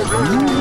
Ooh.